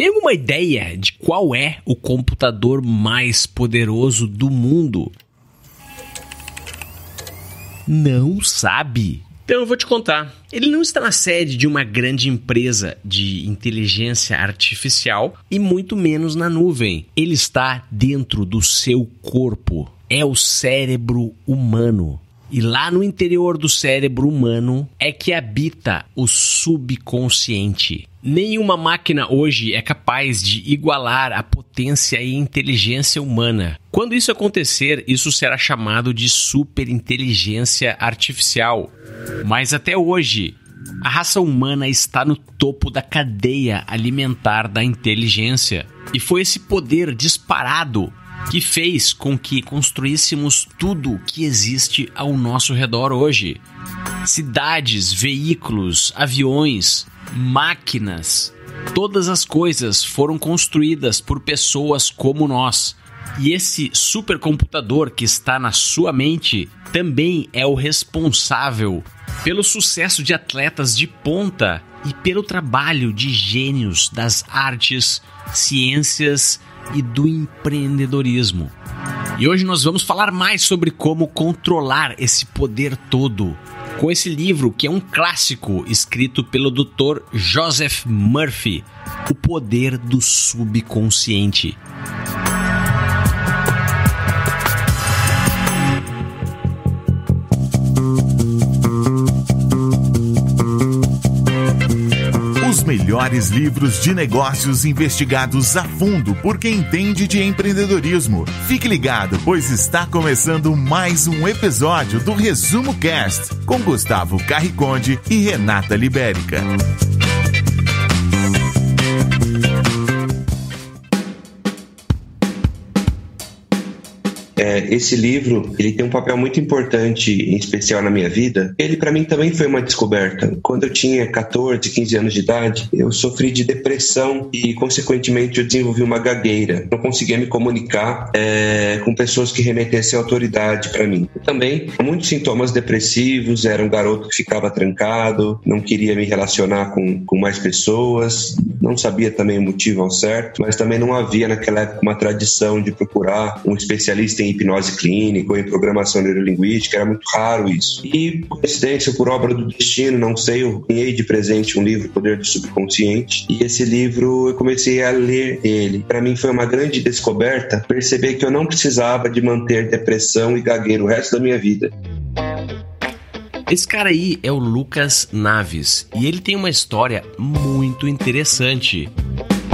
Tem alguma ideia de qual é o computador mais poderoso do mundo? Não sabe? Então eu vou te contar. Ele não está na sede de uma grande empresa de inteligência artificial e muito menos na nuvem. Ele está dentro do seu corpo. É o cérebro humano. E lá no interior do cérebro humano é que habita o subconsciente. Nenhuma máquina hoje é capaz de igualar a potência e inteligência humana. Quando isso acontecer, isso será chamado de superinteligência artificial. Mas até hoje, a raça humana está no topo da cadeia alimentar da inteligência. E foi esse poder disparado que fez com que construíssemos tudo que existe ao nosso redor hoje. Cidades, veículos, aviões, máquinas, todas as coisas foram construídas por pessoas como nós. E esse supercomputador que está na sua mente também é o responsável pelo sucesso de atletas de ponta e pelo trabalho de gênios das artes, ciências e do empreendedorismo. E hoje nós vamos falar mais sobre como controlar esse poder todo com esse livro que é um clássico escrito pelo Dr. Joseph Murphy, O Poder do Subconsciente. Melhores livros de negócios investigados a fundo por quem entende de empreendedorismo. Fique ligado, pois está começando mais um episódio do Resumo Cast com Gustavo Carriconde e Renata Libérica. É, esse livro ele tem um papel muito importante, em especial na minha vida. Ele para mim também foi uma descoberta. Quando eu tinha 14, 15 anos de idade, eu sofri de depressão e, consequentemente, eu desenvolvi uma gagueira. Não conseguia me comunicar é, com pessoas que remetessem autoridade para mim. Eu também, muitos sintomas depressivos. Era um garoto que ficava trancado, não queria me relacionar com, com mais pessoas, não sabia também o motivo ao certo, mas também não havia naquela época uma tradição de procurar um especialista em hipnose clínica ou em programação neurolinguística, era muito raro isso. E, coincidência, por obra do destino, não sei, eu ganhei de presente um livro, Poder do Subconsciente, e esse livro eu comecei a ler ele. Para mim foi uma grande descoberta perceber que eu não precisava de manter depressão e gagueiro o resto da minha vida. Esse cara aí é o Lucas Naves e ele tem uma história muito interessante.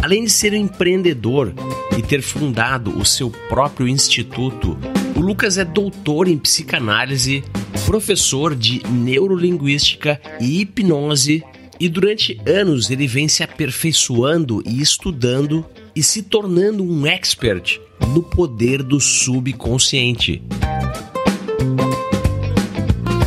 Além de ser um empreendedor e ter fundado o seu próprio instituto, o Lucas é doutor em psicanálise, professor de neurolinguística e hipnose, e durante anos ele vem se aperfeiçoando e estudando e se tornando um expert no poder do subconsciente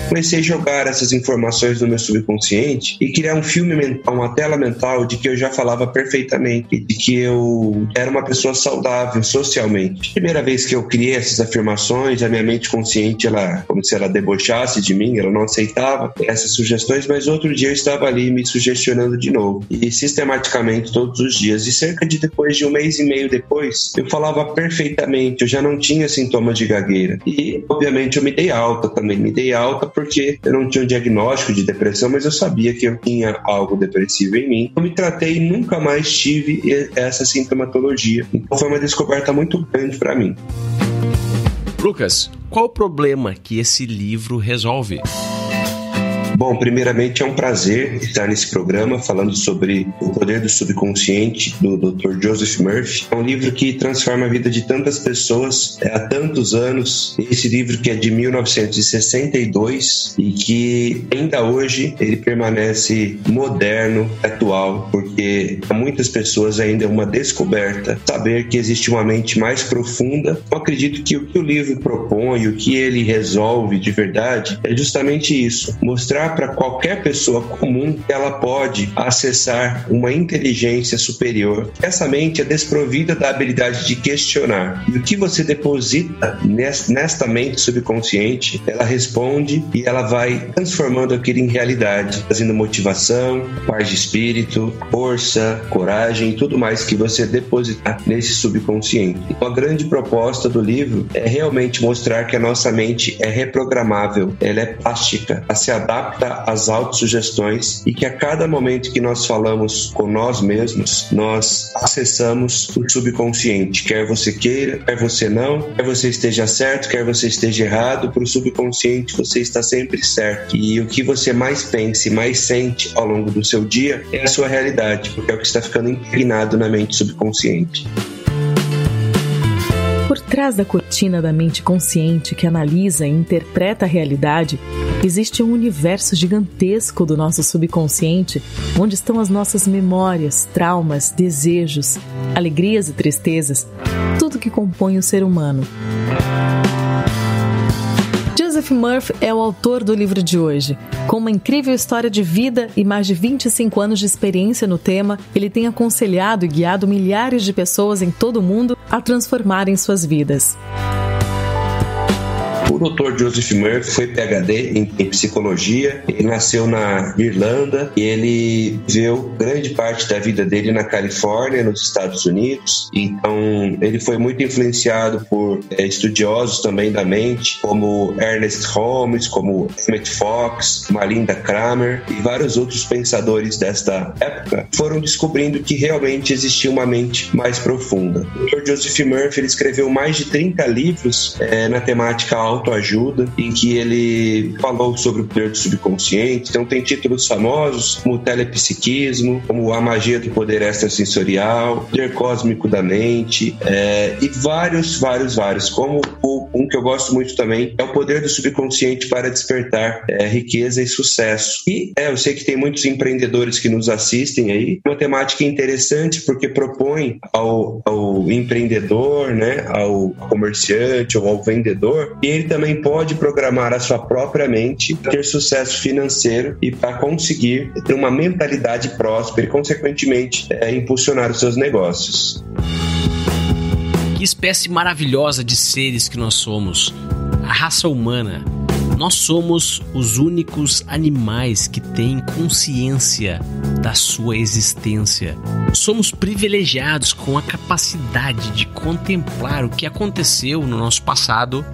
comecei a jogar essas informações no meu subconsciente e criar um filme mental, uma tela mental de que eu já falava perfeitamente, de que eu era uma pessoa saudável socialmente. Primeira vez que eu criei essas afirmações, a minha mente consciente, ela, como se ela debochasse de mim, ela não aceitava essas sugestões, mas outro dia eu estava ali me sugestionando de novo e sistematicamente todos os dias. E cerca de depois de um mês e meio depois, eu falava perfeitamente, eu já não tinha sintomas de gagueira. E, obviamente, eu me dei alta também, me dei alta porque eu não tinha um diagnóstico de depressão, mas eu sabia que eu tinha algo depressivo em mim. Eu me tratei e nunca mais tive essa sintomatologia. Então foi uma descoberta muito grande para mim. Lucas, qual o problema que esse livro resolve? Bom, primeiramente é um prazer estar nesse programa falando sobre o poder do subconsciente do Dr. Joseph Murphy. É um livro que transforma a vida de tantas pessoas é, há tantos anos. Esse livro que é de 1962 e que ainda hoje ele permanece moderno, atual, porque para muitas pessoas ainda é uma descoberta saber que existe uma mente mais profunda. Eu acredito que o que o livro propõe, o que ele resolve de verdade é justamente isso, mostrar para qualquer pessoa comum ela pode acessar uma inteligência superior. Essa mente é desprovida da habilidade de questionar. E o que você deposita nesta mente subconsciente, ela responde e ela vai transformando aquilo em realidade, trazendo motivação, paz de espírito, força, coragem tudo mais que você depositar nesse subconsciente. Então, a grande proposta do livro é realmente mostrar que a nossa mente é reprogramável, ela é plástica, ela se adapta às autossugestões e que a cada momento que nós falamos com nós mesmos, nós acessamos o subconsciente, quer você queira, quer você não, quer você esteja certo, quer você esteja errado, para o subconsciente você está sempre certo. E o que você mais pensa e mais sente ao longo do seu dia é a sua realidade, porque é o que está ficando impregnado na mente subconsciente. Por trás da cortina da mente consciente que analisa e interpreta a realidade, existe um universo gigantesco do nosso subconsciente, onde estão as nossas memórias, traumas, desejos, alegrias e tristezas, tudo que compõe o ser humano. Joseph Murphy é o autor do livro de hoje. Com uma incrível história de vida e mais de 25 anos de experiência no tema, ele tem aconselhado e guiado milhares de pessoas em todo o mundo a transformarem suas vidas. Dr. Joseph Murphy foi PhD em, em, psicologia. Ele nasceu na Irlanda e ele viveu grande parte da vida dele na Califórnia, nos Estados Unidos. Então, ele foi muito influenciado por é, estudiosos também da mente, como Ernest Holmes, como Emmett Fox, Malinda Kramer e vários outros pensadores desta época foram descobrindo que realmente existia uma mente mais profunda. O Dr. Joseph Murphy escreveu mais de 30 livros é, na temática auto autoajuda, em que ele falou sobre o poder do subconsciente. Então tem títulos famosos como Telepsiquismo, como A Magia do Poder Extrasensorial, Poder Cósmico da Mente, é, e vários, vários, vários. Como o, um que eu gosto muito também é o poder do subconsciente para despertar é, riqueza e sucesso. E é, eu sei que tem muitos empreendedores que nos assistem aí. Uma temática interessante porque propõe ao, ao empreendedor, né, ao comerciante ou ao vendedor, e ele também pode programar a sua própria mente para ter sucesso financeiro e para conseguir ter uma mentalidade próspera e, consequentemente, é, impulsionar os seus negócios. Que espécie maravilhosa de seres que nós somos. A raça humana nós somos os únicos animais que têm consciência da sua existência. Somos privilegiados com a capacidade de contemplar o que aconteceu no nosso passado,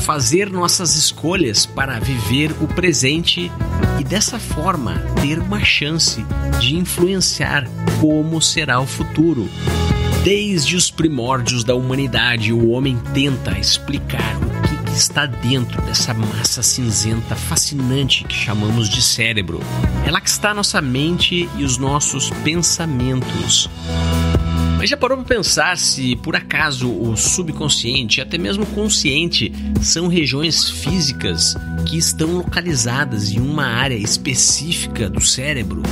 fazer nossas escolhas para viver o presente e dessa forma ter uma chance de influenciar como será o futuro. Desde os primórdios da humanidade, o homem tenta explicar o está dentro dessa massa cinzenta fascinante que chamamos de cérebro. É lá que está nossa mente e os nossos pensamentos. Mas já parou para pensar se por acaso o subconsciente, até mesmo o consciente, são regiões físicas que estão localizadas em uma área específica do cérebro?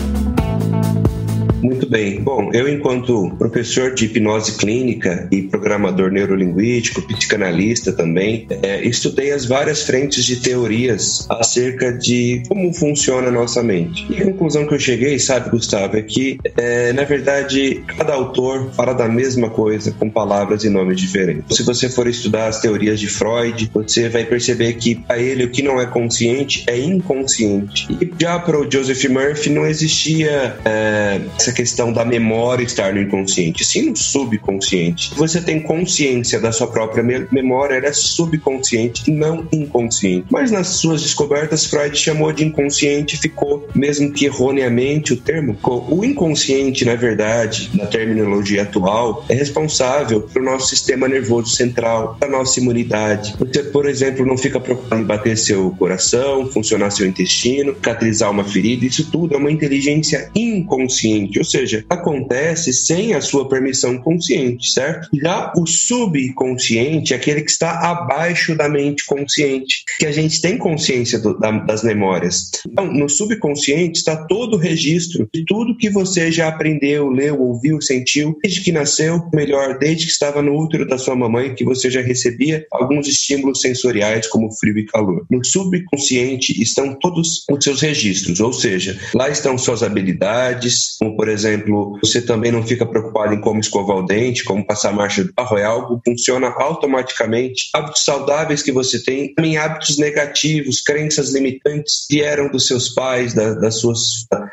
Bem. Bom, eu, enquanto professor de hipnose clínica e programador neurolinguístico, psicanalista também, é, estudei as várias frentes de teorias acerca de como funciona a nossa mente. E a conclusão que eu cheguei, sabe, Gustavo, é que, é, na verdade, cada autor fala da mesma coisa com palavras e nomes diferentes. Se você for estudar as teorias de Freud, você vai perceber que para ele o que não é consciente é inconsciente. E já para o Joseph Murphy não existia é, essa questão da memória estar no inconsciente, sim no subconsciente. Você tem consciência da sua própria memória, ela é subconsciente e não inconsciente. Mas nas suas descobertas, Freud chamou de inconsciente, ficou, mesmo que erroneamente, o termo. O inconsciente, na verdade, na terminologia atual, é responsável pelo nosso sistema nervoso central, da nossa imunidade. Você, por exemplo, não fica preocupado em bater seu coração, funcionar seu intestino, cicatrizar uma ferida, isso tudo é uma inteligência inconsciente ou seja, acontece sem a sua permissão consciente, certo? Já o subconsciente é aquele que está abaixo da mente consciente, que a gente tem consciência do, da, das memórias. Então, no subconsciente está todo o registro de tudo que você já aprendeu, leu, ouviu, sentiu, desde que nasceu, melhor, desde que estava no útero da sua mamãe, que você já recebia alguns estímulos sensoriais como frio e calor. No subconsciente estão todos os seus registros, ou seja, lá estão suas habilidades, como por exemplo, você também não fica preocupado em como escovar o dente, como passar marcha do carro, é algo que funciona automaticamente. Hábitos saudáveis que você tem, também hábitos negativos, crenças limitantes vieram dos seus pais, da, da sua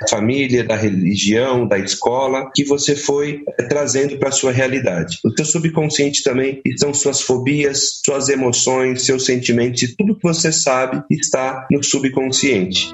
família, da religião, da escola, que você foi é, trazendo para a sua realidade. O seu subconsciente também estão suas fobias, suas emoções, seus sentimentos e tudo que você sabe está no subconsciente.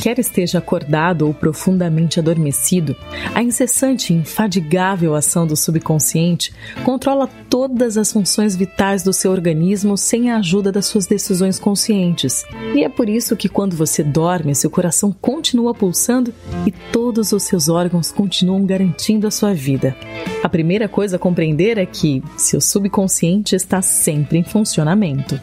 Quer esteja acordado ou profundamente adormecido, a incessante e infadigável ação do subconsciente controla todas as funções vitais do seu organismo sem a ajuda das suas decisões conscientes. E é por isso que quando você dorme, seu coração continua pulsando e todos os seus órgãos continuam garantindo a sua vida. A primeira coisa a compreender é que seu subconsciente está sempre em funcionamento.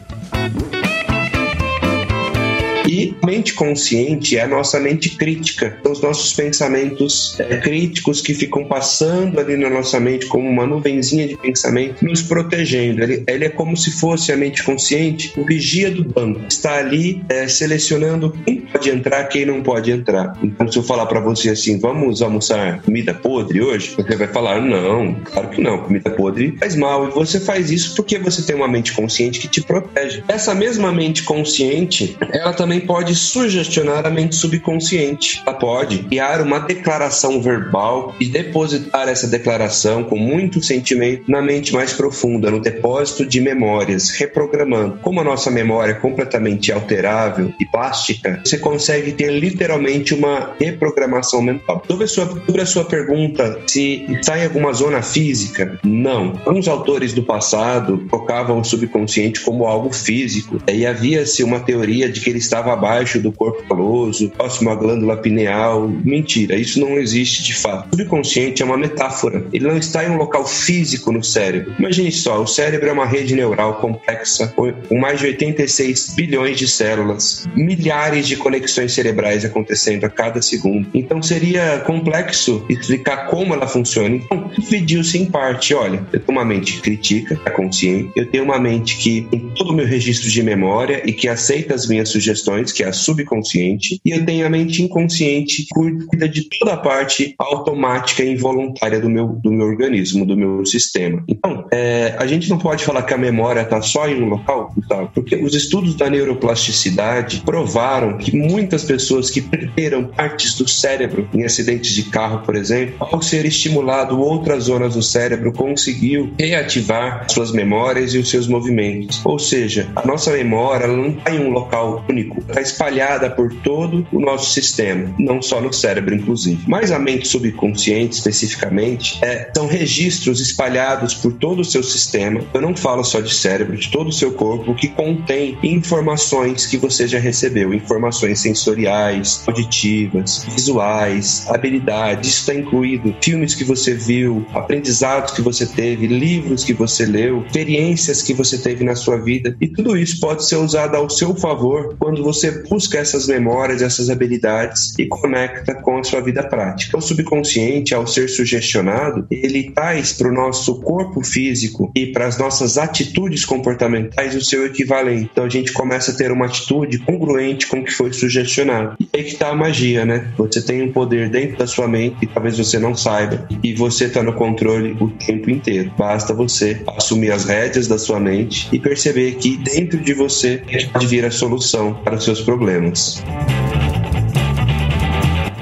E mente consciente é a nossa mente crítica, são os nossos pensamentos é, críticos que ficam passando ali na nossa mente como uma nuvenzinha de pensamento, nos protegendo. Ele, ele é como se fosse a mente consciente, o vigia do banco. Está ali é, selecionando quem pode entrar, quem não pode entrar. Então, se eu falar para você assim, vamos almoçar comida podre hoje, você vai falar, não, claro que não, comida podre faz mal. E você faz isso porque você tem uma mente consciente que te protege. Essa mesma mente consciente, ela também também pode sugestionar a mente subconsciente. Ela pode criar uma declaração verbal e depositar essa declaração com muito sentimento na mente mais profunda, no depósito de memórias, reprogramando. Como a nossa memória é completamente alterável e plástica, você consegue ter literalmente uma reprogramação mental. Sobre a sua, sobre a sua pergunta se está em alguma zona física, não. Alguns autores do passado colocavam o subconsciente como algo físico e havia-se uma teoria de que ele estava estava abaixo do corpo caloso, próximo à glândula pineal. Mentira, isso não existe de fato. O subconsciente é uma metáfora. Ele não está em um local físico no cérebro. Imagine só, o cérebro é uma rede neural complexa com mais de 86 bilhões de células, milhares de conexões cerebrais acontecendo a cada segundo. Então seria complexo explicar como ela funciona. Então, dividiu-se em parte. Olha, eu tenho uma mente que critica, é consciente. Eu tenho uma mente que tem todo o meu registro de memória e que aceita as minhas sugestões que é a subconsciente, e eu tenho a mente inconsciente, que cuida de toda a parte automática e involuntária do meu, do meu organismo, do meu sistema. Então, é, a gente não pode falar que a memória está só em um local, tá? porque os estudos da neuroplasticidade provaram que muitas pessoas que perderam partes do cérebro em acidentes de carro, por exemplo, ao ser estimulado outras zonas do cérebro, conseguiu reativar suas memórias e os seus movimentos. Ou seja, a nossa memória não está em um local único, está espalhada por todo o nosso sistema, não só no cérebro, inclusive. Mas a mente subconsciente, especificamente, é, são registros espalhados por todo o seu sistema. Eu não falo só de cérebro, de todo o seu corpo, que contém informações que você já recebeu, informações sensoriais, auditivas, visuais, habilidades. Isso está incluído filmes que você viu, aprendizados que você teve, livros que você leu, experiências que você teve na sua vida. E tudo isso pode ser usado ao seu favor quando você você busca essas memórias, essas habilidades e conecta com a sua vida prática. O subconsciente, ao ser sugestionado, ele traz para o nosso corpo físico e para as nossas atitudes comportamentais o seu equivalente. Então a gente começa a ter uma atitude congruente com o que foi sugestionado. E aí que está a magia, né? Você tem um poder dentro da sua mente que talvez você não saiba e você está no controle o tempo inteiro. Basta você assumir as rédeas da sua mente e perceber que dentro de você pode vir a solução para seus problemas.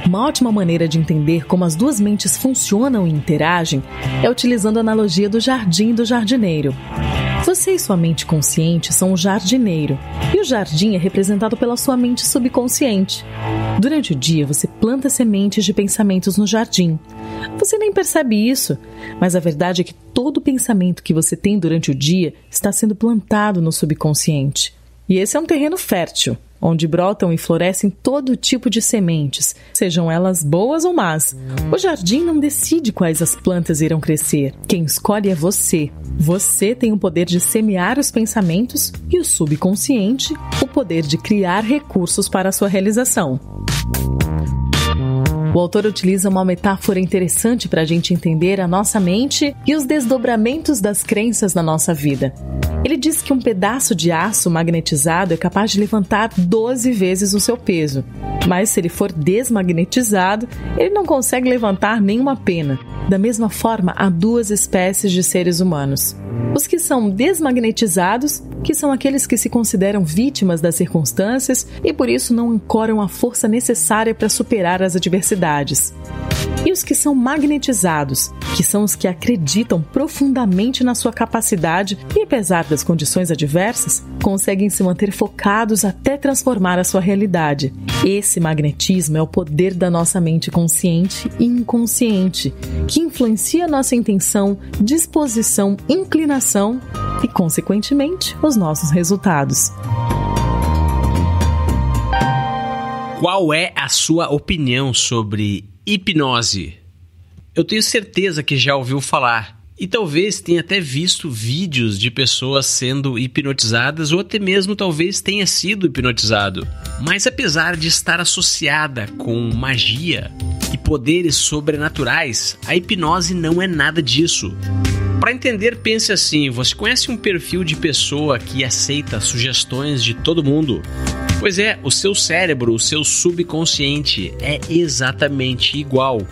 Uma ótima maneira de entender como as duas mentes funcionam e interagem é utilizando a analogia do jardim e do jardineiro. Você e sua mente consciente são o jardineiro, e o jardim é representado pela sua mente subconsciente. Durante o dia, você planta sementes de pensamentos no jardim. Você nem percebe isso, mas a verdade é que todo pensamento que você tem durante o dia está sendo plantado no subconsciente. E esse é um terreno fértil, onde brotam e florescem todo tipo de sementes, sejam elas boas ou más. O jardim não decide quais as plantas irão crescer. Quem escolhe é você. Você tem o poder de semear os pensamentos e o subconsciente o poder de criar recursos para a sua realização. O autor utiliza uma metáfora interessante para a gente entender a nossa mente e os desdobramentos das crenças na nossa vida. Ele diz que um pedaço de aço magnetizado é capaz de levantar 12 vezes o seu peso, mas se ele for desmagnetizado, ele não consegue levantar nenhuma pena. Da mesma forma, há duas espécies de seres humanos. Os que são desmagnetizados, que são aqueles que se consideram vítimas das circunstâncias e por isso não ancoram a força necessária para superar as adversidades. E os que são magnetizados, que são os que acreditam profundamente na sua capacidade e, apesar das condições adversas, conseguem se manter focados até transformar a sua realidade. Esse magnetismo é o poder da nossa mente consciente e inconsciente, que influencia nossa intenção, disposição, inclinação e, consequentemente, os nossos resultados. Qual é a sua opinião sobre hipnose? Eu tenho certeza que já ouviu falar e talvez tenha até visto vídeos de pessoas sendo hipnotizadas ou até mesmo talvez tenha sido hipnotizado. Mas apesar de estar associada com magia e poderes sobrenaturais, a hipnose não é nada disso. Para entender, pense assim: você conhece um perfil de pessoa que aceita sugestões de todo mundo? Pois é, o seu cérebro, o seu subconsciente é exatamente igual.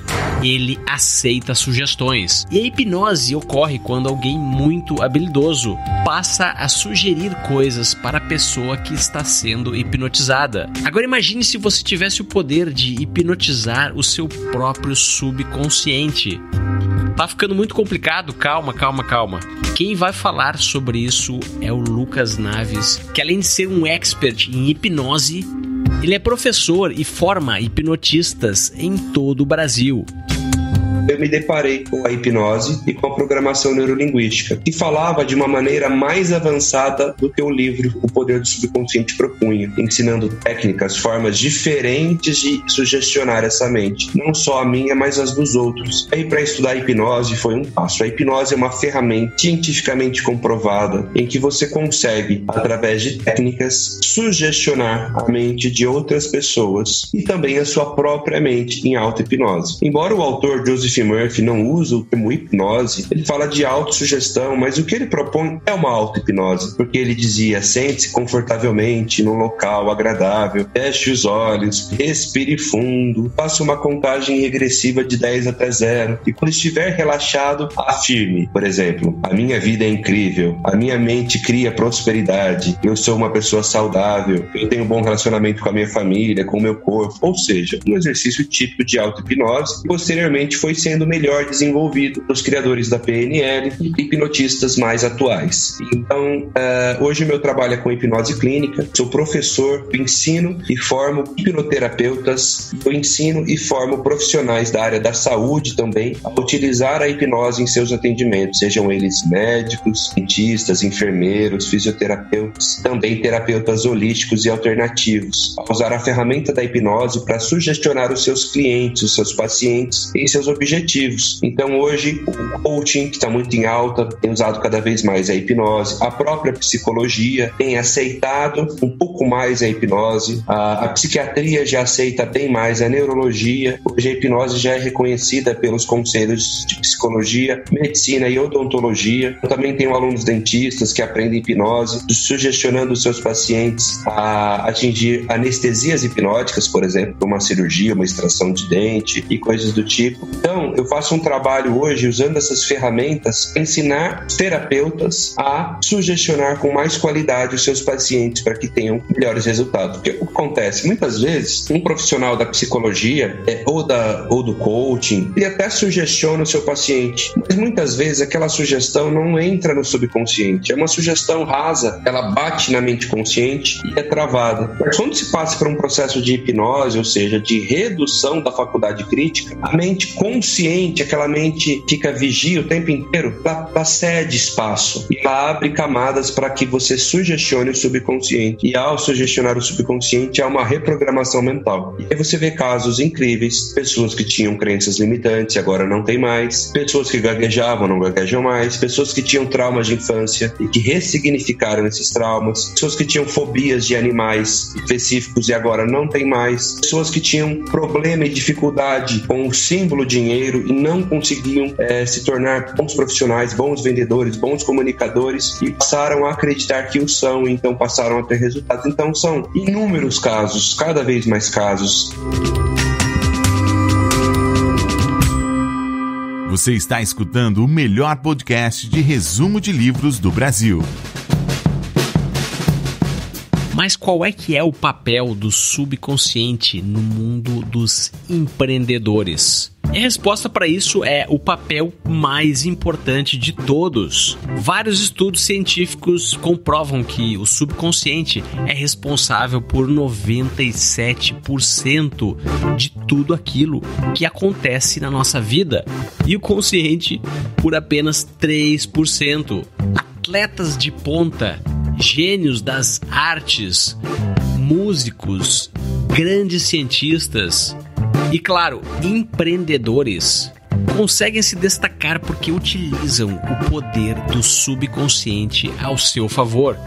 Ele aceita sugestões. E a hipnose ocorre quando alguém muito habilidoso passa a sugerir coisas para a pessoa que está sendo hipnotizada. Agora imagine se você tivesse o poder de hipnotizar o seu próprio subconsciente. Tá ficando muito complicado, calma, calma, calma. Quem vai falar sobre isso é o Lucas Naves, que além de ser um expert em hipnose, ele é professor e forma hipnotistas em todo o Brasil eu me deparei com a hipnose e com a programação neurolinguística, que falava de uma maneira mais avançada do que o livro O Poder do Subconsciente propunha, ensinando técnicas, formas diferentes de sugestionar essa mente, não só a minha, mas as dos outros. Aí para estudar a hipnose foi um passo. A hipnose é uma ferramenta cientificamente comprovada em que você consegue, através de técnicas, sugestionar a mente de outras pessoas e também a sua própria mente em auto-hipnose. Embora o autor Joseph Steve Murphy não usa o termo hipnose, ele fala de autossugestão, mas o que ele propõe é uma auto-hipnose, porque ele dizia: sente-se confortavelmente num local agradável, feche os olhos, respire fundo, faça uma contagem regressiva de 10 até 0 e quando estiver relaxado, afirme, por exemplo, a minha vida é incrível, a minha mente cria prosperidade, eu sou uma pessoa saudável, eu tenho um bom relacionamento com a minha família, com o meu corpo, ou seja, um exercício típico de auto-hipnose, posteriormente foi sendo melhor desenvolvido pelos criadores da PNL e hipnotistas mais atuais. Então, uh, hoje meu trabalho é com hipnose clínica, sou professor, ensino e formo hipnoterapeutas, eu ensino e formo profissionais da área da saúde também a utilizar a hipnose em seus atendimentos, sejam eles médicos, dentistas, enfermeiros, fisioterapeutas, também terapeutas holísticos e alternativos, a usar a ferramenta da hipnose para sugestionar os seus clientes, os seus pacientes em seus objetivos objetivos. Então, hoje, o coaching, que está muito em alta, tem usado cada vez mais a hipnose, a própria psicologia tem aceitado um pouco mais a hipnose, a, a psiquiatria já aceita bem mais a neurologia, hoje a hipnose já é reconhecida pelos conselhos de psicologia, medicina e odontologia. Eu também tenho alunos dentistas que aprendem hipnose, sugestionando seus pacientes a atingir anestesias hipnóticas, por exemplo, uma cirurgia, uma extração de dente e coisas do tipo. Então, eu faço um trabalho hoje usando essas ferramentas para ensinar terapeutas a sugestionar com mais qualidade os seus pacientes para que tenham melhores resultados. Porque o que acontece? Muitas vezes, um profissional da psicologia é, ou, da, ou do coaching, ele até sugestiona o seu paciente, mas muitas vezes aquela sugestão não entra no subconsciente. É uma sugestão rasa, ela bate na mente consciente e é travada. Mas quando se passa por um processo de hipnose, ou seja, de redução da faculdade crítica, a mente consciente consciente, aquela mente fica vigia o tempo inteiro, ela, ela cede espaço e ela abre camadas para que você sugestione o subconsciente. E ao sugestionar o subconsciente, há uma reprogramação mental. E aí você vê casos incríveis, pessoas que tinham crenças limitantes e agora não tem mais, pessoas que gaguejavam, não gaguejam mais, pessoas que tinham traumas de infância e que ressignificaram esses traumas, pessoas que tinham fobias de animais específicos e agora não tem mais, pessoas que tinham problema e dificuldade com o símbolo dinheiro e não conseguiam é, se tornar bons profissionais, bons vendedores, bons comunicadores e passaram a acreditar que o são, então passaram a ter resultados. Então são inúmeros casos, cada vez mais casos. Você está escutando o melhor podcast de resumo de livros do Brasil. Mas qual é que é o papel do subconsciente no mundo dos empreendedores? E a resposta para isso é o papel mais importante de todos. Vários estudos científicos comprovam que o subconsciente é responsável por 97% de tudo aquilo que acontece na nossa vida e o consciente por apenas 3%. Atletas de ponta, gênios das artes, músicos, grandes cientistas e, claro, empreendedores conseguem se destacar porque utilizam o poder do subconsciente ao seu favor.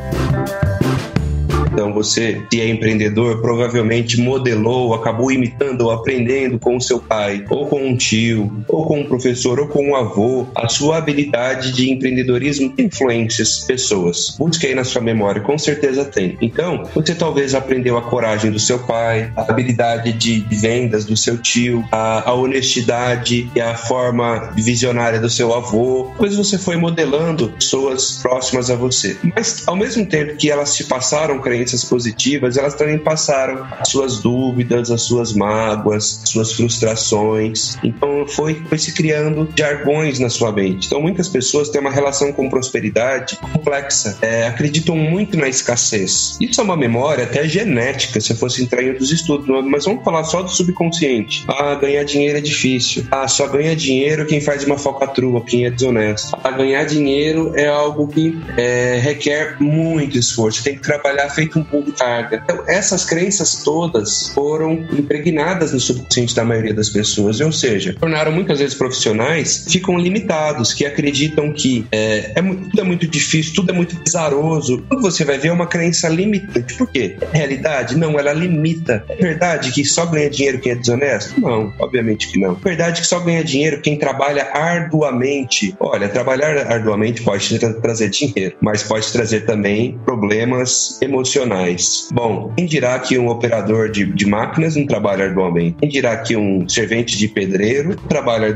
Então, você, se é empreendedor, provavelmente modelou, acabou imitando ou aprendendo com o seu pai, ou com um tio, ou com um professor, ou com um avô, a sua habilidade de empreendedorismo influências pessoas. Busque aí na sua memória, com certeza tem. Então, você talvez aprendeu a coragem do seu pai, a habilidade de vendas do seu tio, a, a honestidade e a forma visionária do seu avô. Depois você foi modelando pessoas próximas a você. Mas, ao mesmo tempo que elas te passaram crenças experiências positivas, elas também passaram as suas dúvidas, as suas mágoas, as suas frustrações. Então foi, foi se criando jargões na sua mente. Então muitas pessoas têm uma relação com prosperidade complexa, é, acreditam muito na escassez. Isso é uma memória até genética, se eu fosse entrar em outros estudos, mas vamos falar só do subconsciente. Ah, ganhar dinheiro é difícil. Ah, só ganha dinheiro quem faz uma falcatrua, quem é desonesto. Ah, ganhar dinheiro é algo que é, requer muito esforço. Tem que trabalhar feito um pouco de carga. Então, essas crenças todas foram impregnadas no subconsciente da maioria das pessoas, ou seja, tornaram muitas vezes profissionais ficam limitados, que acreditam que é, é tudo é muito difícil, tudo é muito pesaroso. Quando você vai ver, é uma crença limitante. Por quê? É realidade? Não, ela limita. É verdade que só ganha dinheiro quem é desonesto? Não, obviamente que não. É verdade que só ganha dinheiro quem trabalha arduamente. Olha, trabalhar arduamente pode trazer dinheiro, mas pode trazer também problemas emocionais profissionais. Bom, quem dirá que um operador de, de máquinas não trabalha arduamente? Quem dirá que um servente de pedreiro trabalha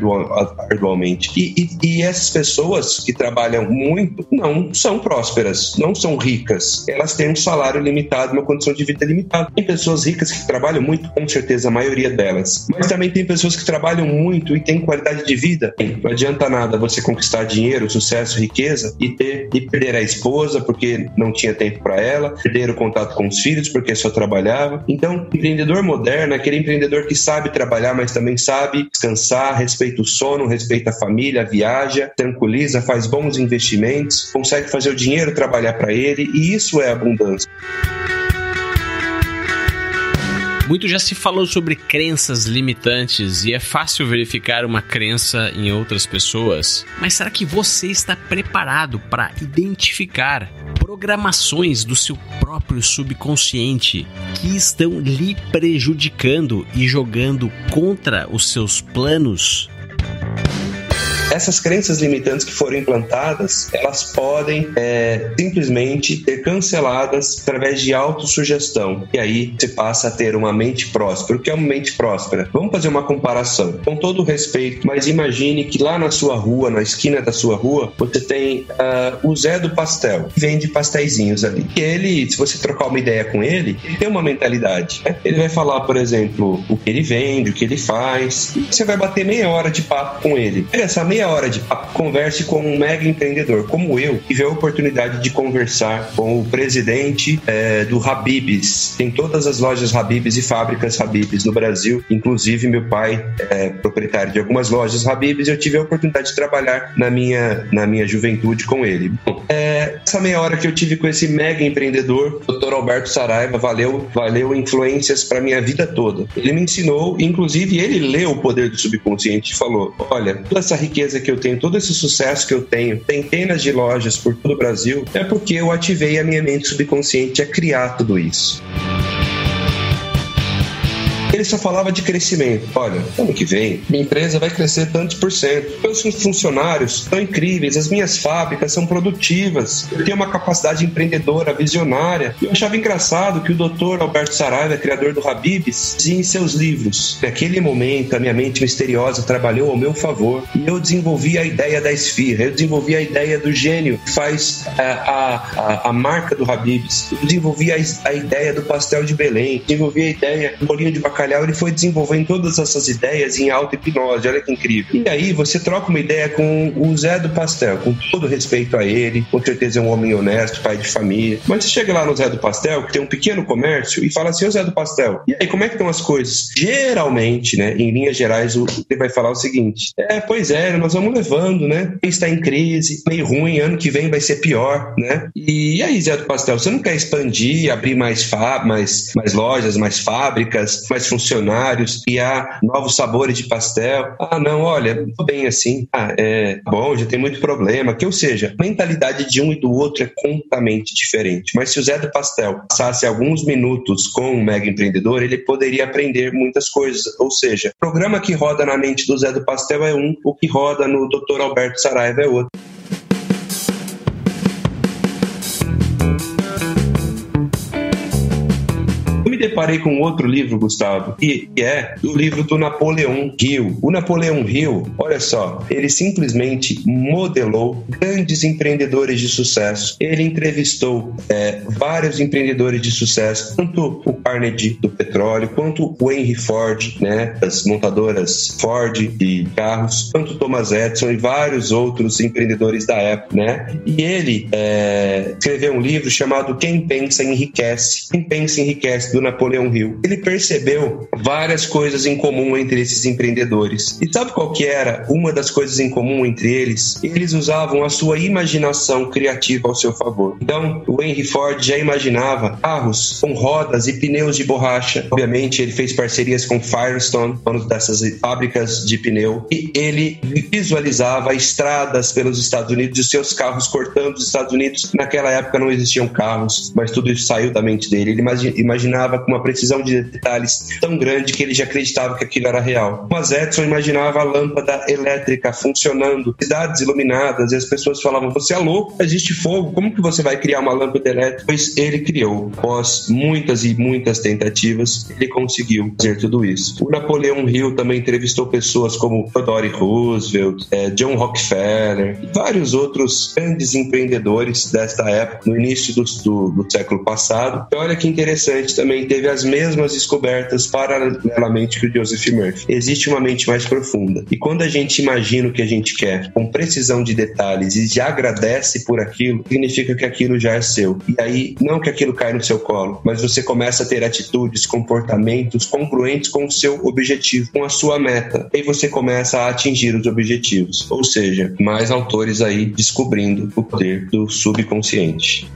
arduamente? E, e, e essas pessoas que trabalham muito não são prósperas, não são ricas. Elas têm um salário limitado, uma condição de vida limitada. Tem pessoas ricas que trabalham muito, com certeza a maioria delas. Mas também tem pessoas que trabalham muito e têm qualidade de vida. Não adianta nada você conquistar dinheiro, sucesso, riqueza e ter e perder a esposa porque não tinha tempo para ela, perder o contato com os filhos porque só trabalhava. Então, empreendedor moderno é aquele empreendedor que sabe trabalhar, mas também sabe descansar, respeita o sono, respeita a família, viaja, tranquiliza, faz bons investimentos, consegue fazer o dinheiro trabalhar para ele e isso é abundância. Muito já se falou sobre crenças limitantes e é fácil verificar uma crença em outras pessoas. Mas será que você está preparado para identificar programações do seu próprio subconsciente que estão lhe prejudicando e jogando contra os seus planos? Essas crenças limitantes que foram implantadas, elas podem é, simplesmente ser canceladas através de autossugestão. E aí você passa a ter uma mente próspera. O que é uma mente próspera? Vamos fazer uma comparação. Com todo respeito, mas imagine que lá na sua rua, na esquina da sua rua, você tem uh, o Zé do Pastel, que vende pastéisinhos ali. E ele, se você trocar uma ideia com ele, tem uma mentalidade. Né? Ele vai falar, por exemplo, o que ele vende, o que ele faz. E você vai bater meia hora de papo com ele. Essa meia meia hora de papo, converse com um mega empreendedor como eu, tive a oportunidade de conversar com o presidente é, do Habibs. Tem todas as lojas Habibs e fábricas Habibs no Brasil, inclusive meu pai é proprietário de algumas lojas Habibs e eu tive a oportunidade de trabalhar na minha, na minha juventude com ele. Bom, é, essa meia hora que eu tive com esse mega empreendedor, Dr. Alberto Saraiva, valeu, valeu influências para minha vida toda. Ele me ensinou, inclusive ele leu o poder do subconsciente e falou: Olha, toda essa riqueza que eu tenho, todo esse sucesso que eu tenho, centenas de lojas por todo o Brasil, é porque eu ativei a minha mente subconsciente a criar tudo isso ele só falava de crescimento. Olha, ano que vem, minha empresa vai crescer tantos por cento. Meus funcionários são incríveis, as minhas fábricas são produtivas, eu tenho uma capacidade empreendedora, visionária. Eu achava engraçado que o doutor Alberto Saraiva, criador do Habibs, dizia em seus livros: naquele momento, a minha mente misteriosa trabalhou ao meu favor e eu desenvolvi a ideia da esfirra, eu desenvolvi a ideia do gênio que faz a, a, a, a marca do Habibs, eu desenvolvi a, a ideia do pastel de Belém, desenvolvi a ideia do bolinho de bacalhau Ele foi desenvolvendo todas essas ideias em auto-hipnose, olha que incrível. E aí você troca uma ideia com o Zé do Pastel, com todo respeito a ele, com certeza é um homem honesto, pai de família. Mas você chega lá no Zé do Pastel, que tem um pequeno comércio, e fala assim, ô Zé do Pastel, e aí como é que estão as coisas? Geralmente, né, em linhas gerais, ele vai falar o seguinte, é, pois é, nós vamos levando, né, está em crise, meio ruim, ano que vem vai ser pior, né? E aí, Zé do Pastel, você não quer expandir, abrir mais, mais, mais lojas, mais fábricas, mais funcionários, criar novos sabores de pastel. Ah, não, olha, bem assim. Ah, é bom, já tem muito problema. Que, ou seja, a mentalidade de um e do outro é completamente diferente. Mas se o Zé do Pastel passasse alguns minutos com um mega empreendedor, ele poderia aprender muitas coisas. Ou seja, o programa que roda na mente do Zé do Pastel é um, o que roda no Dr. Alberto Saraiva é outro. Deparei com outro livro, Gustavo, que é o livro do Napoleão Hill. O Napoleão Hill, olha só, ele simplesmente modelou grandes empreendedores de sucesso. Ele entrevistou é, vários empreendedores de sucesso, tanto o Carnegie do petróleo, quanto o Henry Ford, né, as montadoras Ford de carros, quanto Thomas Edison e vários outros empreendedores da época, né? E ele é, escreveu um livro chamado Quem Pensa Enriquece. Quem Pensa Enriquece, do Napoleão Hill. Ele percebeu várias coisas em comum entre esses empreendedores. E sabe qual que era uma das coisas em comum entre eles? Eles usavam a sua imaginação criativa ao seu favor. Então, o Henry Ford já imaginava carros com rodas e pneus de borracha. Obviamente, ele fez parcerias com Firestone, uma dessas fábricas de pneu, e ele visualizava estradas pelos Estados Unidos e seus carros cortando os Estados Unidos. Naquela época não existiam carros, mas tudo isso saiu da mente dele. Ele imaginava com uma precisão de detalhes tão grande que ele já acreditava que aquilo era real. Mas Edson imaginava a lâmpada elétrica funcionando, cidades iluminadas, e as pessoas falavam: Você é louco, existe fogo, como que você vai criar uma lâmpada elétrica? Pois ele criou. Após muitas e muitas tentativas, ele conseguiu fazer tudo isso. O Napoleão Hill também entrevistou pessoas como Theodore Roosevelt, eh, John Rockefeller e vários outros grandes empreendedores desta época, no início do, do, do século passado. E olha que interessante também teve as mesmas descobertas paralelamente que o Joseph Murphy. Existe uma mente mais profunda. E quando a gente imagina o que a gente quer, com precisão de detalhes, e já agradece por aquilo, significa que aquilo já é seu. E aí, não que aquilo caia no seu colo, mas você começa a ter atitudes, comportamentos congruentes com o seu objetivo, com a sua meta. E você começa a atingir os objetivos. Ou seja, mais autores aí descobrindo o poder do subconsciente.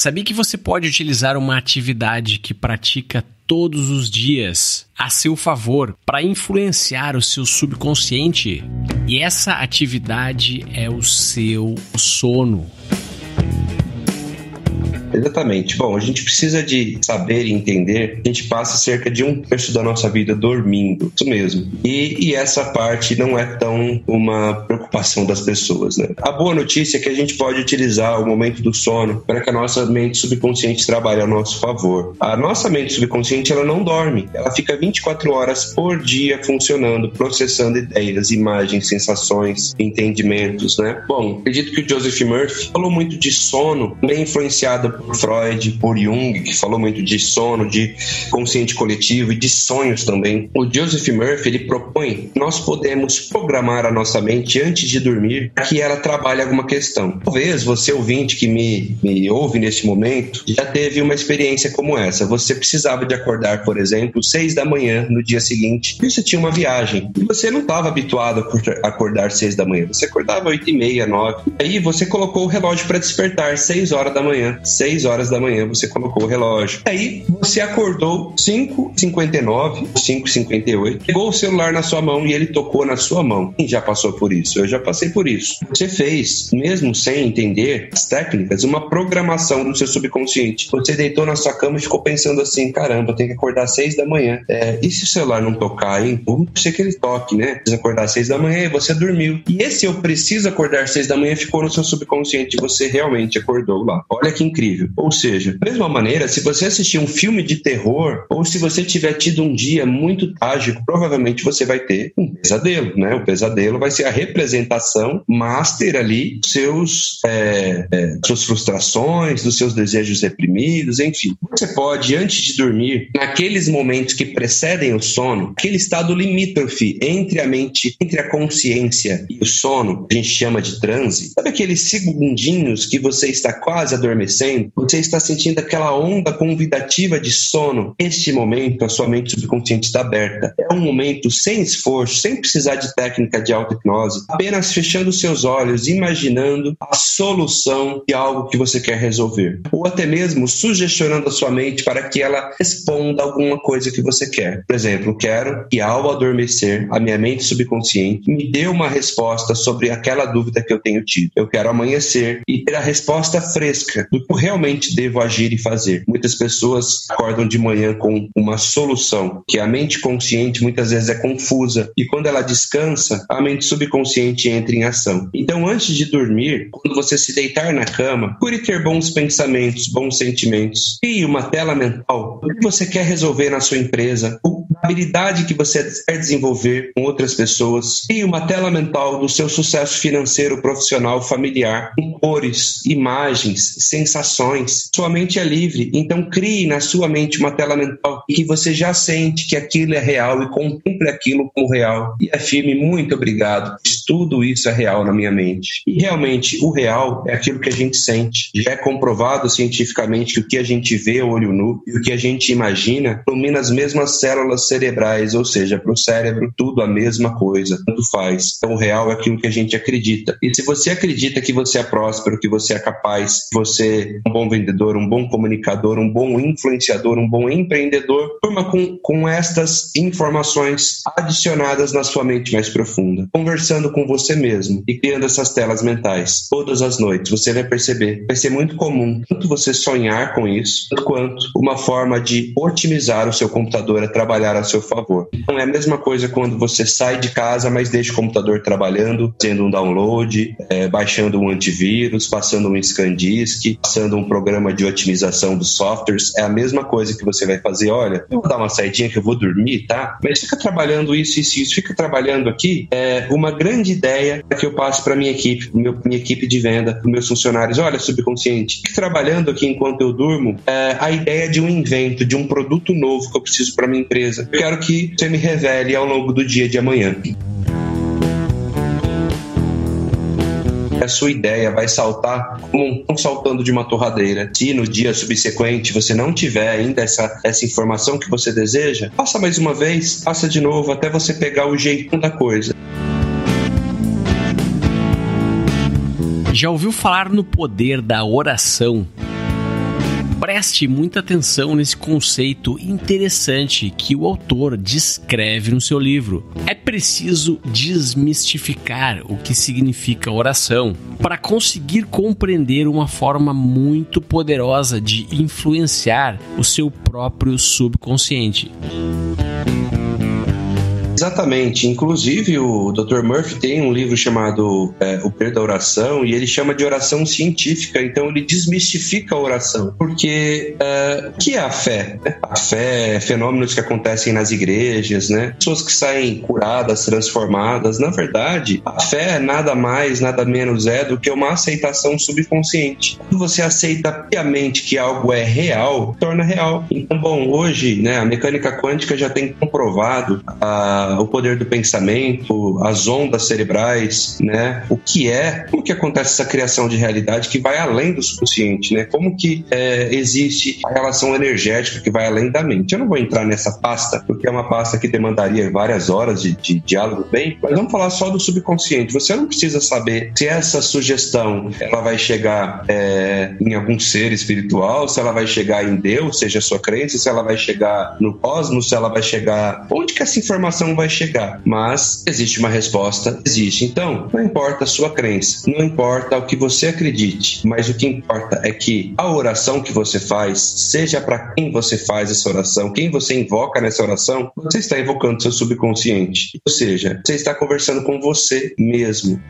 Sabia que você pode utilizar uma atividade que pratica todos os dias a seu favor para influenciar o seu subconsciente? E essa atividade é o seu sono. Exatamente. Bom, a gente precisa de saber e entender que a gente passa cerca de um terço da nossa vida dormindo. Isso mesmo. E, e essa parte não é tão uma preocupação das pessoas, né? A boa notícia é que a gente pode utilizar o momento do sono para que a nossa mente subconsciente trabalhe a nosso favor. A nossa mente subconsciente, ela não dorme. Ela fica 24 horas por dia funcionando, processando ideias, imagens, sensações, entendimentos, né? Bom, acredito que o Joseph Murphy falou muito de sono, bem influenciado Freud, por Jung, que falou muito de sono, de consciente coletivo e de sonhos também. O Joseph Murphy ele propõe nós podemos programar a nossa mente antes de dormir para que ela trabalhe alguma questão. Talvez você ouvinte que me, me ouve neste momento já teve uma experiência como essa. Você precisava de acordar, por exemplo, seis da manhã no dia seguinte e você tinha uma viagem e você não estava habituado a acordar seis da manhã. Você acordava oito e meia, nove. Aí você colocou o relógio para despertar seis horas da manhã. Seis horas da manhã você colocou o relógio. Aí você acordou 5h59, 5h58, pegou o celular na sua mão e ele tocou na sua mão. Quem já passou por isso? Eu já passei por isso. Você fez, mesmo sem entender as técnicas, uma programação do seu subconsciente. Você deitou na sua cama e ficou pensando assim: caramba, tenho que acordar às seis da manhã. É, e se o celular não tocar, hein? Vamos ser que ele toque, né? Precisa acordar às seis da manhã e você dormiu. E esse eu preciso acordar às seis da manhã ficou no seu subconsciente. Você realmente acordou lá. Olha que incrível. Ou seja, da mesma maneira, se você assistir um filme de terror ou se você tiver tido um dia muito trágico, provavelmente você vai ter um pesadelo, né? O pesadelo vai ser a representação master ali dos seus, é, é, suas frustrações, dos seus desejos reprimidos, enfim. Você pode, antes de dormir, naqueles momentos que precedem o sono, aquele estado limítrofe entre a mente, entre a consciência e o sono, a gente chama de transe, sabe aqueles segundinhos que você está quase adormecendo? Você está sentindo aquela onda convidativa de sono. Este momento, a sua mente subconsciente está aberta. É um momento sem esforço, sem precisar de técnica de auto-hipnose, apenas fechando seus olhos, imaginando a solução de algo que você quer resolver. Ou até mesmo sugestionando a sua mente para que ela responda alguma coisa que você quer. Por exemplo, quero que ao adormecer, a minha mente subconsciente me dê uma resposta sobre aquela dúvida que eu tenho tido. Eu quero amanhecer e ter a resposta fresca do que eu realmente devo agir e fazer. Muitas pessoas acordam de manhã com uma solução que a mente consciente muitas vezes é confusa e quando ela descansa, a mente subconsciente entra em ação. Então, antes de dormir, quando você se deitar na cama, procure ter bons pensamentos, bons sentimentos. Crie uma tela mental do que você quer resolver na sua empresa, a habilidade que você quer desenvolver com outras pessoas. Crie uma tela mental do seu sucesso financeiro, profissional, familiar, com cores, imagens, sensações. Sua mente é livre, então crie na sua mente uma tela mental e que você já sente que aquilo é real e contemple aquilo como real. E afirme muito obrigado, tudo isso é real na minha mente. E realmente o real é aquilo que a gente sente. Já é comprovado cientificamente que o que a gente vê olho nu e o que a gente imagina ilumina as mesmas células cerebrais, ou seja, para o cérebro tudo a mesma coisa, tanto faz. Então o real é aquilo que a gente acredita. E se você acredita que você é próspero, que você é capaz, que você é um bom vendedor, um bom comunicador, um bom influenciador, um bom empreendedor, turma com, com estas informações adicionadas na sua mente mais profunda, conversando com você mesmo e criando essas telas mentais todas as noites, você vai perceber, vai ser muito comum tanto você sonhar com isso, quanto uma forma de otimizar o seu computador a trabalhar a seu favor. Não é a mesma coisa quando você sai de casa, mas deixa o computador trabalhando, fazendo um download, é, baixando um antivírus, passando um scan disk, passando um programa de otimização dos softwares. É a mesma coisa que você vai fazer. Olha, eu vou dar uma saidinha que eu vou dormir, tá? Mas fica trabalhando isso, isso, isso. Fica trabalhando aqui. É uma grande ideia que eu passo para minha equipe, minha equipe de venda, para meus funcionários. Olha, subconsciente, trabalhando aqui enquanto eu durmo. É, a ideia de um invento, de um produto novo que eu preciso para minha empresa. Quero que você me revele ao longo do dia de amanhã. a sua ideia vai saltar como um saltando de uma torradeira. Se no dia subsequente você não tiver ainda essa, essa informação que você deseja, faça mais uma vez, faça de novo até você pegar o jeito da coisa. Já ouviu falar no poder da oração? Preste muita atenção nesse conceito interessante que o autor descreve no seu livro. É preciso desmistificar o que significa oração para conseguir compreender uma forma muito poderosa de influenciar o seu próprio subconsciente Exatamente. Inclusive, o Dr. Murphy tem um livro chamado é, O Poder da Oração e ele chama de oração científica. Então, ele desmistifica a oração. Porque uh, o que é a fé? A fé é fenômenos que acontecem nas igrejas, né? Pessoas que saem curadas, transformadas. Na verdade, a fé nada mais, nada menos é do que uma aceitação subconsciente. Quando você aceita piamente que algo é real, torna real. Então, bom, hoje, né, a mecânica quântica já tem comprovado a, o poder do pensamento, as ondas cerebrais, né? O que é, como que acontece essa criação de realidade que vai além do subconsciente, né? Como que é, existe a relação energética que vai além da mente. Eu não vou entrar nessa pasta, porque é uma pasta que demandaria várias horas de, de diálogo bem, mas vamos falar só do subconsciente. Você não precisa saber se essa sugestão ela vai chegar é, em algum ser espiritual, se ela vai chegar em Deus, seja a sua crença, se ela vai chegar no cosmos, se ela vai chegar. Onde que essa informação vai chegar? Mas existe uma resposta, existe. Então, não importa a sua crença, não importa o que você acredite, mas o que importa é que a oração que você faz, seja para quem você faz essa oração, quem você invoca nessa oração, você está invocando seu subconsciente. Ou seja, você está conversando com você mesmo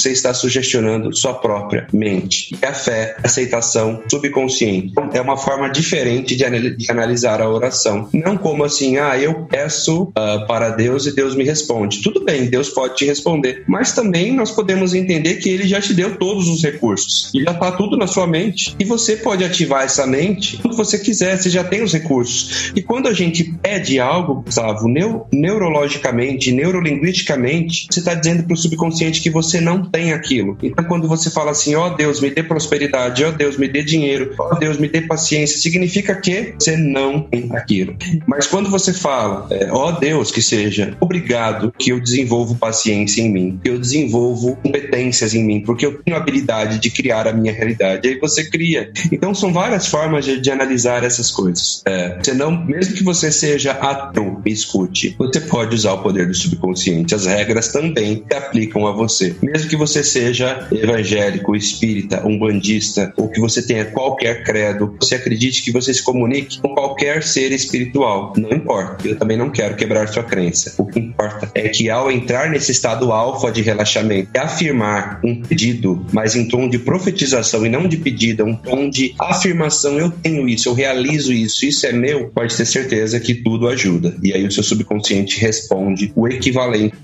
você está sugestionando sua própria mente. E a fé, aceitação subconsciente, é uma forma diferente de, analisar a oração. Não como assim, ah, eu peço uh, para Deus e Deus me responde. Tudo bem, Deus pode te responder, mas também nós podemos entender que Ele já te deu todos os recursos e já está tudo na sua mente. E você pode ativar essa mente quando você quiser, você já tem os recursos. E quando a gente pede algo, Gustavo, neu neurologicamente, neurolinguisticamente, você está dizendo para o subconsciente que você não tem aquilo. Então, quando você fala assim, ó oh, Deus, me dê prosperidade, ó oh, Deus, me dê dinheiro, ó oh, Deus, me dê paciência, significa que você não tem aquilo. Mas quando você fala, é, ó Deus, que seja obrigado que eu desenvolvo paciência em mim, que eu desenvolvo competências em mim, porque eu tenho a habilidade de criar a minha realidade. Aí você cria. Então, são várias formas de, de analisar essas coisas. É, você não, mesmo que você seja ateu, escute, você pode usar o poder do subconsciente. As regras também se aplicam a você. Mesmo que você seja evangélico, espírita, umbandista, ou que você tenha qualquer credo, você acredite que você se comunique com qualquer ser espiritual. Não importa. Eu também não quero quebrar sua crença. O que importa é que ao entrar nesse estado alfa de relaxamento e afirmar um pedido, mas em tom de profetização e não de pedida, um tom de afirmação, eu tenho isso, eu realizo isso, isso é meu, pode ter certeza que tudo ajuda. E aí o seu subconsciente responde o equivalente.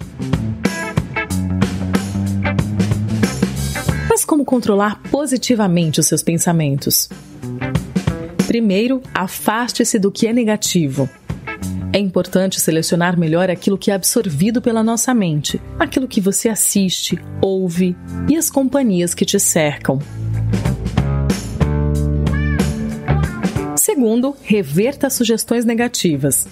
Como controlar positivamente os seus pensamentos. Primeiro, afaste-se do que é negativo. É importante selecionar melhor aquilo que é absorvido pela nossa mente, aquilo que você assiste, ouve e as companhias que te cercam. Segundo, reverta sugestões negativas.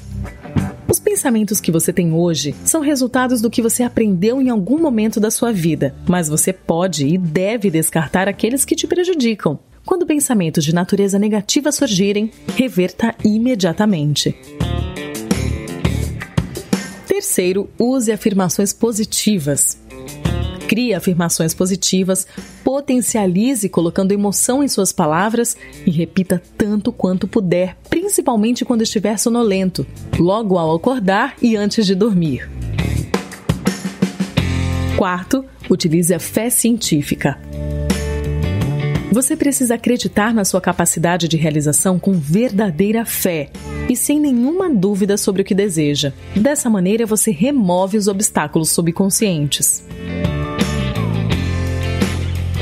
Os pensamentos que você tem hoje são resultados do que você aprendeu em algum momento da sua vida, mas você pode e deve descartar aqueles que te prejudicam. Quando pensamentos de natureza negativa surgirem, reverta imediatamente. Terceiro, use afirmações positivas. Crie afirmações positivas, potencialize colocando emoção em suas palavras e repita tanto quanto puder, principalmente quando estiver sonolento, logo ao acordar e antes de dormir. Quarto, utilize a fé científica. Você precisa acreditar na sua capacidade de realização com verdadeira fé e sem nenhuma dúvida sobre o que deseja. Dessa maneira, você remove os obstáculos subconscientes.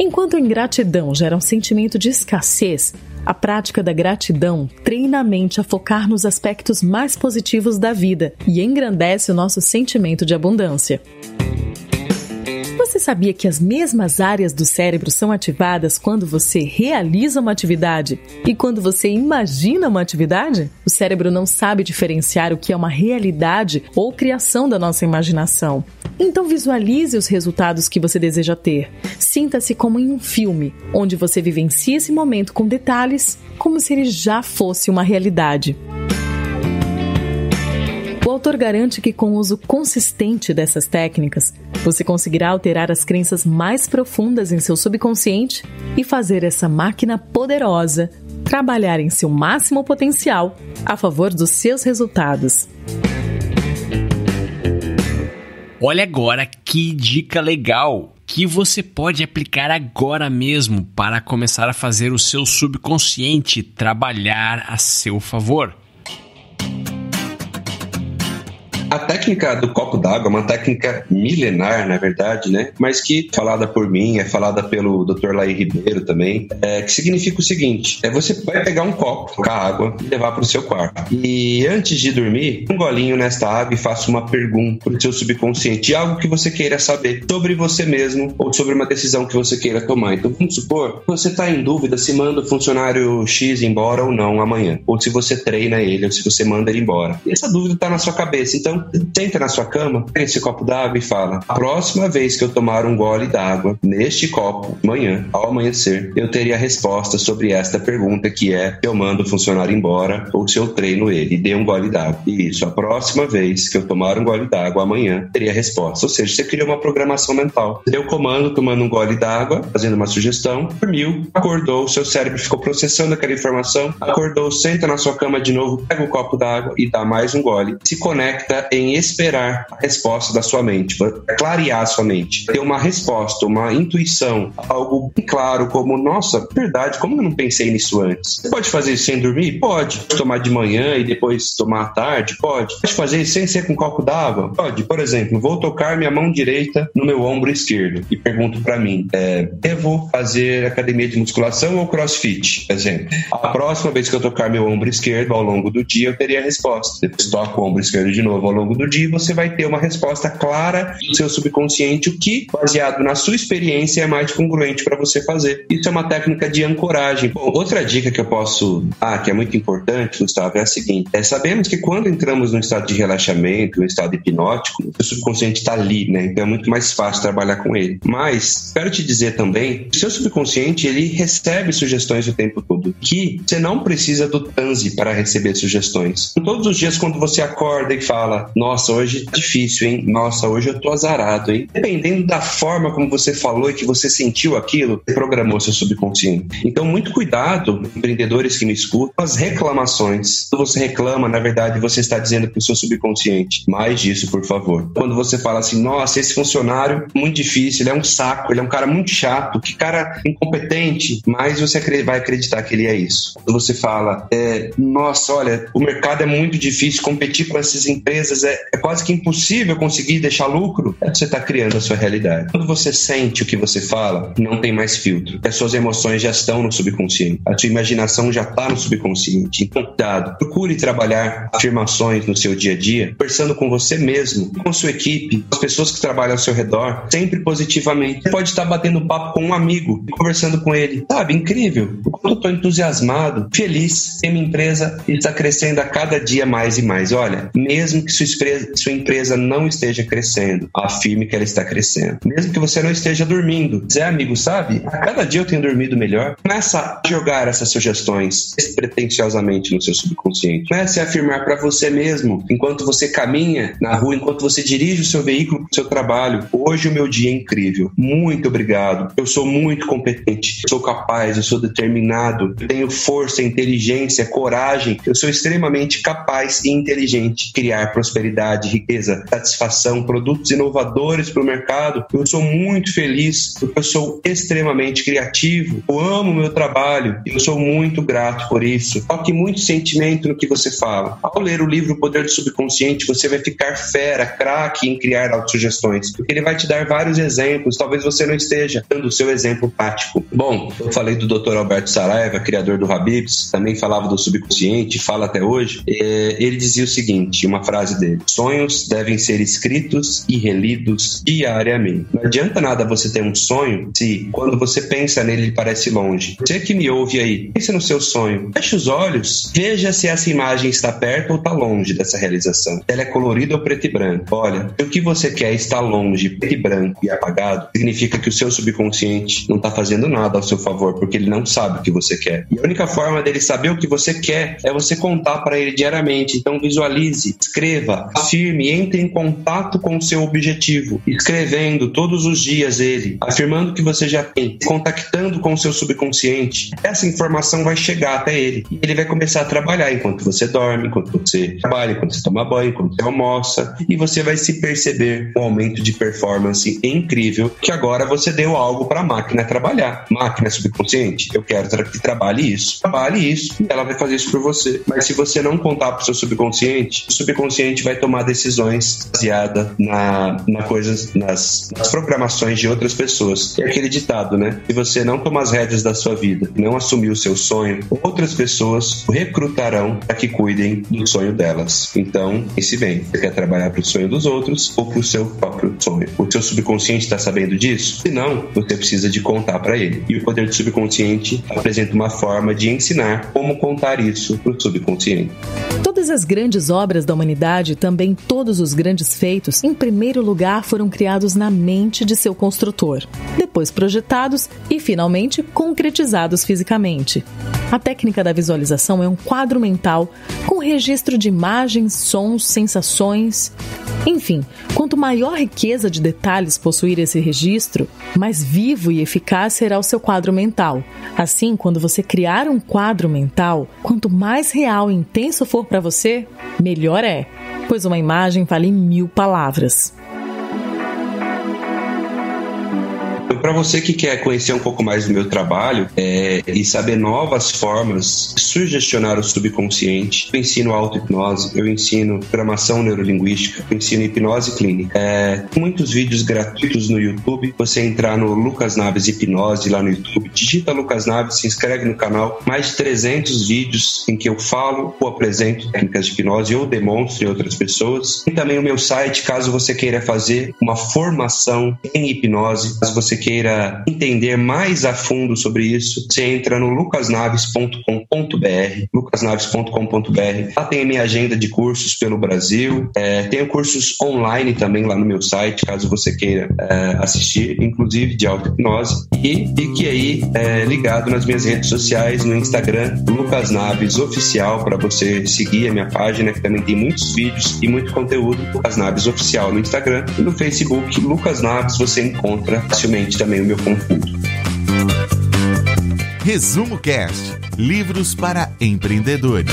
Enquanto ingratidão gera um sentimento de escassez, a prática da gratidão treina a mente a focar nos aspectos mais positivos da vida e engrandece o nosso sentimento de abundância. Você sabia que as mesmas áreas do cérebro são ativadas quando você realiza uma atividade e quando você imagina uma atividade? O cérebro não sabe diferenciar o que é uma realidade ou criação da nossa imaginação. Então visualize os resultados que você deseja ter. Sinta-se como em um filme, onde você vivencia esse momento com detalhes, como se ele já fosse uma realidade. O autor garante que, com o uso consistente dessas técnicas, você conseguirá alterar as crenças mais profundas em seu subconsciente e fazer essa máquina poderosa trabalhar em seu máximo potencial a favor dos seus resultados. Olha agora que dica legal que você pode aplicar agora mesmo para começar a fazer o seu subconsciente trabalhar a seu favor. A técnica do copo d'água é uma técnica milenar, na verdade, né? Mas que falada por mim, é falada pelo Dr. Laí Ribeiro também, é, que significa o seguinte: é você vai pegar um copo, colocar água e levar para o seu quarto. E antes de dormir, um golinho nesta água e faça uma pergunta para o seu subconsciente, algo que você queira saber sobre você mesmo ou sobre uma decisão que você queira tomar. Então, vamos supor que você está em dúvida se manda o funcionário X embora ou não amanhã, ou se você treina ele, ou se você manda ele embora. E essa dúvida está na sua cabeça. Então, senta na sua cama, pega esse copo d'água e fala: a próxima vez que eu tomar um gole d'água neste copo, amanhã, ao amanhecer, eu teria a resposta sobre esta pergunta que é: eu mando o funcionário embora ou se eu treino ele dê um gole d'água. Isso, a próxima vez que eu tomar um gole d'água amanhã, teria a resposta. Ou seja, você criou uma programação mental. Deu comando tomando um gole d'água, fazendo uma sugestão, dormiu, acordou, seu cérebro ficou processando aquela informação, acordou, senta na sua cama de novo, pega o copo d'água e dá mais um gole. Se conecta em esperar a resposta da sua mente, clarear a sua mente, ter uma resposta, uma intuição, algo bem claro, como, nossa, verdade, como eu não pensei nisso antes? Você pode fazer isso sem dormir? Pode. Tomar de manhã e depois tomar à tarde? Pode. Pode fazer isso sem ser com copo d'água? Pode. Por exemplo, vou tocar minha mão direita no meu ombro esquerdo e pergunto para mim, é, devo fazer academia de musculação ou crossfit? Exemplo. A próxima vez que eu tocar meu ombro esquerdo ao longo do dia, eu teria a resposta. Depois toco o ombro esquerdo de novo ao longo do dia, você vai ter uma resposta clara do seu subconsciente, o que, baseado na sua experiência, é mais congruente para você fazer. Isso é uma técnica de ancoragem. Bom, outra dica que eu posso dar, que é muito importante, Gustavo, é a seguinte: é, sabemos que quando entramos num estado de relaxamento, um estado hipnótico, o subconsciente está ali, né? Então é muito mais fácil trabalhar com ele. Mas, quero te dizer também, o seu subconsciente ele recebe sugestões o tempo todo, que você não precisa do transe para receber sugestões. Todos os dias, quando você acorda e fala, nossa, hoje tá difícil, hein? Nossa, hoje eu tô azarado, hein? Dependendo da forma como você falou e que você sentiu aquilo, você programou seu subconsciente. Então, muito cuidado, empreendedores que me escutam, as reclamações. Quando você reclama, na verdade, você está dizendo pro seu subconsciente, mais disso, por favor. Quando você fala assim, nossa, esse funcionário é muito difícil, ele é um saco, ele é um cara muito chato, que cara incompetente, mas você vai acreditar que ele é isso. Quando você fala, é, nossa, olha, o mercado é muito difícil, competir com essas empresas é, é quase que impossível conseguir deixar lucro, é você está criando a sua realidade. Quando você sente o que você fala, não tem mais filtro. As suas emoções já estão no subconsciente. A sua imaginação já está no subconsciente. Então, cuidado. Procure trabalhar afirmações no seu dia a dia, conversando com você mesmo, com sua equipe, com as pessoas que trabalham ao seu redor, sempre positivamente. Você pode estar batendo papo com um amigo conversando com ele. Sabe, incrível. Quando eu estou entusiasmado, feliz, tem uma empresa está crescendo a cada dia mais e mais. Olha, mesmo que sua sua empresa não esteja crescendo, afirme que ela está crescendo. Mesmo que você não esteja dormindo. Zé, amigo, sabe? A cada dia eu tenho dormido melhor. Começa a jogar essas sugestões despretensiosamente no seu subconsciente. Comece a afirmar para você mesmo, enquanto você caminha na rua, enquanto você dirige o seu veículo para o seu trabalho. Hoje o meu dia é incrível. Muito obrigado. Eu sou muito competente. Eu sou capaz, eu sou determinado. Eu tenho força, inteligência, coragem. Eu sou extremamente capaz e inteligente. Criar prosperidade prosperidade, riqueza, satisfação, produtos inovadores para o mercado. Eu sou muito feliz porque eu sou extremamente criativo. Eu amo meu trabalho e eu sou muito grato por isso. Toque muito sentimento no que você fala. Ao ler o livro O Poder do Subconsciente, você vai ficar fera, craque em criar autossugestões, porque ele vai te dar vários exemplos. Talvez você não esteja dando o seu exemplo prático. Bom, eu falei do Dr. Alberto Saraiva, criador do Habibs, também falava do subconsciente, fala até hoje. É, ele dizia o seguinte, uma frase dele: Sonhos devem ser escritos e relidos diariamente. Não adianta nada você ter um sonho se, quando você pensa nele, ele parece longe. Você que me ouve aí, pense no seu sonho. Feche os olhos, veja se essa imagem está perto ou está longe dessa realização. Ela é colorida ou preto e branco. Olha, se o que você quer está longe, preto e branco e apagado, significa que o seu subconsciente não está fazendo nada ao seu favor, porque ele não sabe o que você quer. E a única forma dele saber o que você quer é você contar para ele diariamente. Então visualize, escreva, escreva, afirme, entre em contato com o seu objetivo, escrevendo todos os dias ele, afirmando que você já tem, contactando com o seu subconsciente. Essa informação vai chegar até ele e ele vai começar a trabalhar enquanto você dorme, enquanto você trabalha, enquanto você toma banho, enquanto você almoça e você vai se perceber um aumento de performance incrível que agora você deu algo para a máquina trabalhar. Máquina subconsciente, eu quero que trabalhe isso. Trabalhe isso e ela vai fazer isso por você. Mas se você não contar para o seu subconsciente, o subconsciente vai tomar decisões baseadas na, na coisas, nas, nas programações de outras pessoas. É aquele ditado, né? Se você não tomar as rédeas da sua vida, não assumir o seu sonho, outras pessoas recrutarão para que cuidem do sonho delas. Então, esse vem. Você quer trabalhar para o sonho dos outros ou para o seu próprio sonho? O seu subconsciente está sabendo disso? Se não, você precisa de contar para ele. E o poder do subconsciente apresenta uma forma de ensinar como contar isso para o subconsciente. Todas as grandes obras da humanidade, também todos os grandes feitos, em primeiro lugar foram criados na mente de seu construtor, depois projetados e finalmente concretizados fisicamente. A técnica da visualização é um quadro mental com registro de imagens, sons, sensações. Enfim, quanto maior riqueza de detalhes possuir esse registro, mais vivo e eficaz será o seu quadro mental. Assim, quando você criar um quadro mental, quanto mais real e intenso for para você, melhor é, pois uma imagem vale mil palavras. Para você que quer conhecer um pouco mais do meu trabalho é, e saber novas formas de sugestionar o subconsciente, eu ensino auto-hipnose, eu ensino programação neurolinguística, eu ensino hipnose clínica. É, muitos vídeos gratuitos no YouTube. Você entrar no Lucas Naves Hipnose lá no YouTube, digita Lucas Naves, se inscreve no canal. Mais de 300 vídeos em que eu falo ou apresento técnicas de hipnose ou demonstro em outras pessoas. E também o meu site, caso você queira fazer uma formação em hipnose, caso você queira queira entender mais a fundo sobre isso, você entra no lucasnaves.com.br, lucasnaves.com.br. Lá tem a minha agenda de cursos pelo Brasil, é, tenho cursos online também lá no meu site, caso você queira é, assistir, inclusive de auto-hipnose. E fique aí é, ligado nas minhas redes sociais, no Instagram, Lucas Naves Oficial, para você seguir a minha página, que também tem muitos vídeos e muito conteúdo. Lucas Naves Oficial no Instagram e no Facebook, Lucas Naves, você encontra facilmente também o meu conteúdo. Resumo Cast Livros para Empreendedores.